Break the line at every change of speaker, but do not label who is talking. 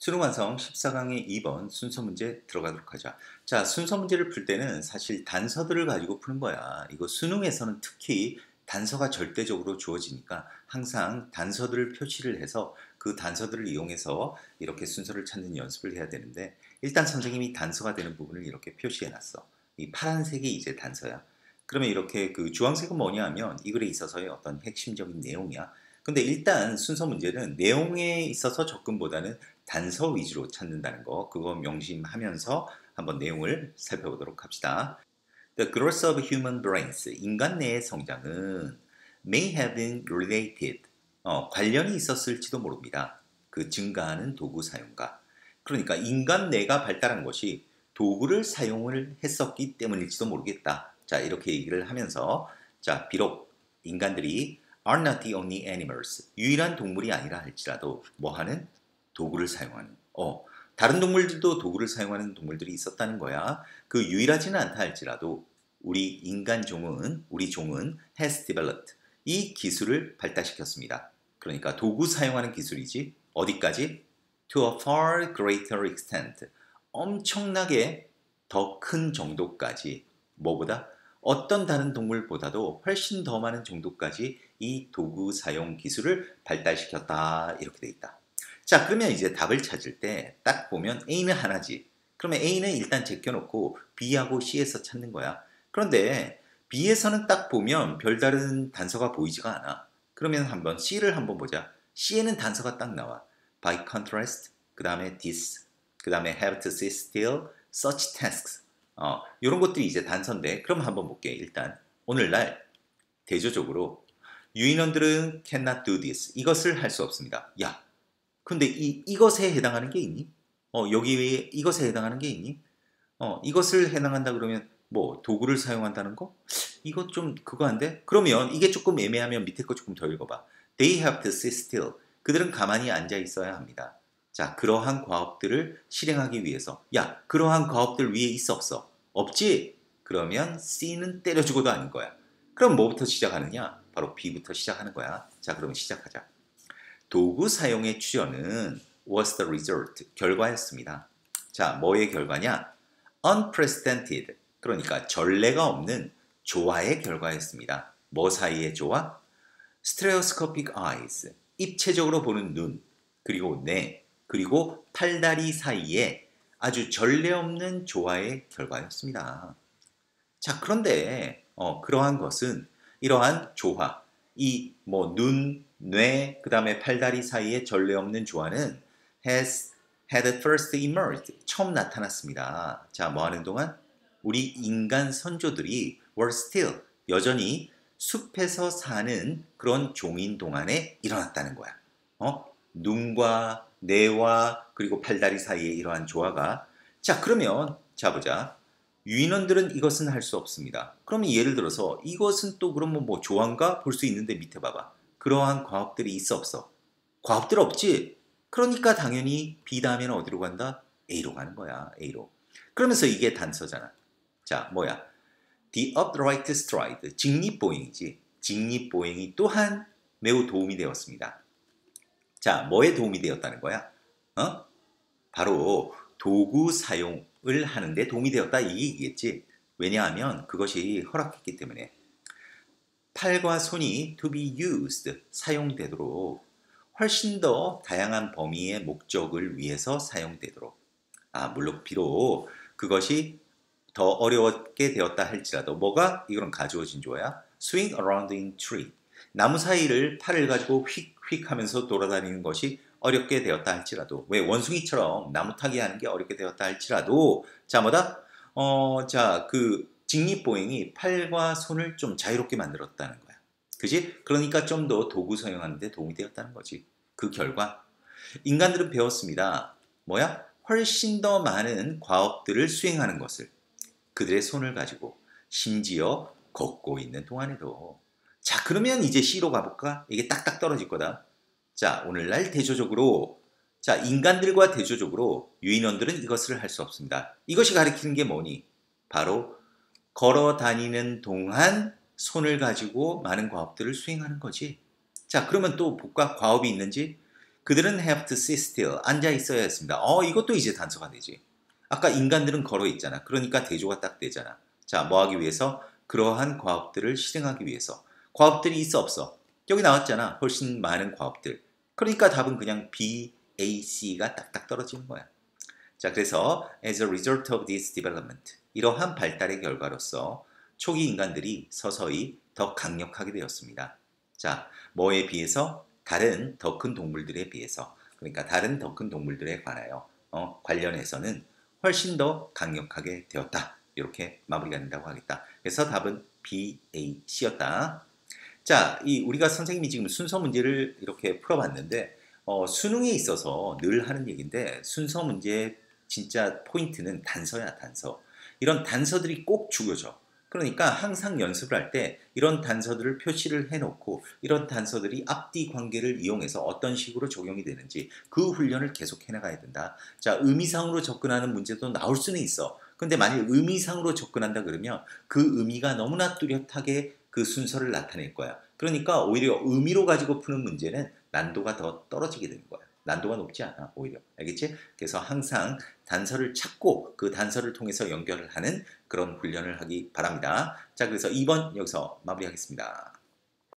수능 완성 14강의 2번 순서 문제 들어가도록 하자. 자, 순서 문제를 풀 때는 사실 단서들을 가지고 푸는 거야. 이거 수능에서는 특히 단서가 절대적으로 주어지니까 항상 단서들을 표시를 해서 그 단서들을 이용해서 이렇게 순서를 찾는 연습을 해야 되는데 일단 선생님이 단서가 되는 부분을 이렇게 표시해 놨어. 이 파란색이 이제 단서야. 그러면 이렇게 그 주황색은 뭐냐 하면 이 글에 있어서의 어떤 핵심적인 내용이야. 근데 일단 순서 문제는 내용에 있어서 접근보다는 단서 위주로 찾는다는 거 그거 명심하면서 한번 내용을 살펴보도록 합시다. The growth of human brains, 인간 내의 성장은 may have been related, 어, 관련이 있었을지도 모릅니다. 그 증가하는 도구 사용과. 그러니까 인간 뇌가 발달한 것이 도구를 사용을 했었기 때문일지도 모르겠다. 자, 이렇게 얘기를 하면서 자, 비록 인간들이 are not the only animals, 유일한 동물이 아니라 할지라도 뭐 하는 도구를 사용하는. 어, 다른 동물들도 도구를 사용하는 동물들이 있었다는 거야. 그 유일하지는 않다 할지라도 우리 인간 종은 우리 종은 has developed 이 기술을 발달시켰습니다. 그러니까 도구 사용하는 기술이지 어디까지? To a far greater extent 엄청나게 더 큰 정도까지 뭐보다 어떤 다른 동물보다도 훨씬 더 많은 정도까지 이 도구 사용 기술을 발달시켰다 이렇게 돼 있다. 자, 그러면 이제 답을 찾을 때 딱 보면 A는 하나지. 그러면 A는 일단 제껴놓고 B하고 C에서 찾는 거야. 그런데 B에서는 딱 보면 별다른 단서가 보이지가 않아. 그러면 한번 C를 한번 보자. C에는 단서가 딱 나와. By contrast, 그 다음에 this, 그 다음에 have to sit still, such tasks. 어, 이런 것들이 이제 단서인데 그럼 한번 볼게. 일단 오늘날 대조적으로 유인원들은 cannot do this. 이것을 할 수 없습니다. 야, 근데 이, 이것에 해당하는 게 있니? 어, 여기 에 이것에 해당하는 게 있니? 어, 이것을 해당한다 그러면 뭐 도구를 사용한다는 거? 이것 좀 그거 한데? 그러면 이게 조금 애매하면 밑에 거 조금 더 읽어봐. They have to sit still. 그들은 가만히 앉아 있어야 합니다. 자, 그러한 과업들을 실행하기 위해서. 야, 그러한 과업들 위에 있어 없어? 없지? 그러면 C는 때려주고도 아닌 거야. 그럼 뭐부터 시작하느냐? 바로 B부터 시작하는 거야. 자, 그럼 시작하자. 도구 사용의 출현은 was the result, 결과였습니다. 자, 뭐의 결과냐? unprecedented, 그러니까 전례가 없는 조화의 결과였습니다. 뭐 사이의 조화? stereoscopic eyes, 입체적으로 보는 눈, 그리고 뇌, 그리고 팔다리 사이에 아주 전례 없는 조화의 결과였습니다. 자, 그런데 어, 그러한 것은 이러한 조화, 이 뭐 눈, 뇌, 그 다음에 팔다리 사이에 전례 없는 조화는 has had first emerged. 처음 나타났습니다. 자, 뭐 하는 동안? 우리 인간 선조들이 were still. 여전히 숲에서 사는 그런 종인 동안에 일어났다는 거야. 어? 눈과 뇌와 그리고 팔다리 사이에 이러한 조화가 자 그러면 자 보자 유인원들은 이것은 할 수 없습니다. 그러면 예를 들어서 이것은 또 그러면 뭐 조항가 볼수 있는데 밑에 봐봐. 그러한 과업들이 있어 없어? 과업들 없지? 그러니까 당연히 B 다음에는 어디로 간다? A로 가는 거야. A로. 그러면서 이게 단서잖아. 자, 뭐야? The upright stride. 직립보행이지. 직립보행이 또한 매우 도움이 되었습니다. 자, 뭐에 도움이 되었다는 거야? 어? 바로 도구 사용 을 하는데 도움이 되었다 이 얘기겠지. 왜냐하면 그것이 허락했기 때문에. 팔과 손이 to be used 사용되도록 훨씬 더 다양한 범위의 목적을 위해서 사용되도록 아 물론 비록 그것이 더 어렵게 되었다 할지라도 뭐가 이거는 가져오진 조야 swing around in tree 나무 사이를 팔을 가지고 휙휙 하면서 돌아다니는 것이 어렵게 되었다 할지라도 왜 원숭이처럼 나무 타기 하는 게 어렵게 되었다 할지라도 자 뭐다 어자그 직립보행이 팔과 손을 좀 자유롭게 만들었다는 거야. 그지? 그러니까 좀 더 도구 사용하는 데 도움이 되었다는 거지. 그 결과 인간들은 배웠습니다. 뭐야? 훨씬 더 많은 과업들을 수행하는 것을 그들의 손을 가지고 심지어 걷고 있는 동안에도 자 그러면 이제 C로 가볼까? 이게 딱딱 떨어질 거다. 자 오늘날 대조적으로 자 인간들과 대조적으로 유인원들은 이것을 할 수 없습니다. 이것이 가리키는 게 뭐니? 바로 걸어 다니는 동안 손을 가지고 많은 과업들을 수행하는 거지. 자, 그러면 또 복과 과업이 있는지 그들은 have to sit still. 앉아 있어야 했습니다. 어, 이것도 이제 단서가 되지. 아까 인간들은 걸어 있잖아. 그러니까 대조가 딱 되잖아. 자, 뭐 하기 위해서? 그러한 과업들을 실행하기 위해서. 과업들이 있어 없어? 여기 나왔잖아. 훨씬 많은 과업들. 그러니까 답은 그냥 B, A, C가 딱딱 떨어지는 거야. 자, 그래서 as a result of this development, 이러한 발달의 결과로서 초기 인간들이 서서히 더 강력하게 되었습니다. 자, 뭐에 비해서? 다른 더 큰 동물들에 비해서. 그러니까 다른 더 큰 동물들에 관하여 어, 관련해서는 훨씬 더 강력하게 되었다. 이렇게 마무리가 된다고 하겠다. 그래서 답은 B, A, C였다. 자, 이 우리가 선생님이 지금 순서 문제를 이렇게 풀어봤는데 어, 수능에 있어서 늘 하는 얘기인데 순서 문제 진짜 포인트는 단서야 단서. 이런 단서들이 꼭 중요죠. 그러니까 항상 연습을 할 때 이런 단서들을 표시를 해놓고 이런 단서들이 앞뒤 관계를 이용해서 어떤 식으로 적용이 되는지 그 훈련을 계속 해나가야 된다. 자, 의미상으로 접근하는 문제도 나올 수는 있어. 근데 만약 의미상으로 접근한다 그러면 그 의미가 너무나 뚜렷하게 그 순서를 나타낼 거야. 그러니까 오히려 의미로 가지고 푸는 문제는 난도가 더 떨어지게 되는 거야. 난도가 높지 않아 오히려 알겠지? 그래서 항상 단서를 찾고 그 단서를 통해서 연결을 하는 그런 훈련을 하기 바랍니다. 자 그래서 2번 여기서 마무리하겠습니다.